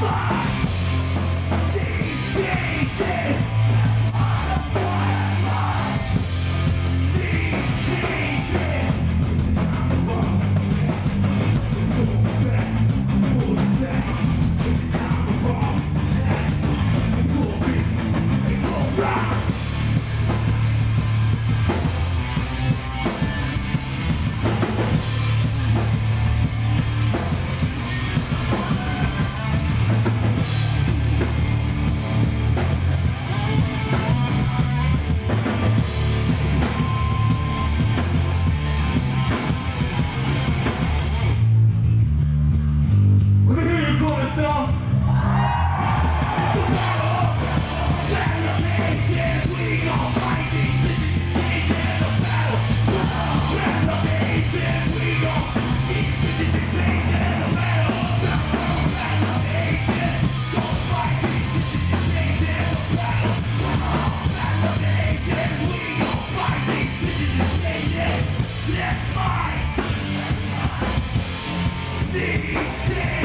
fuck need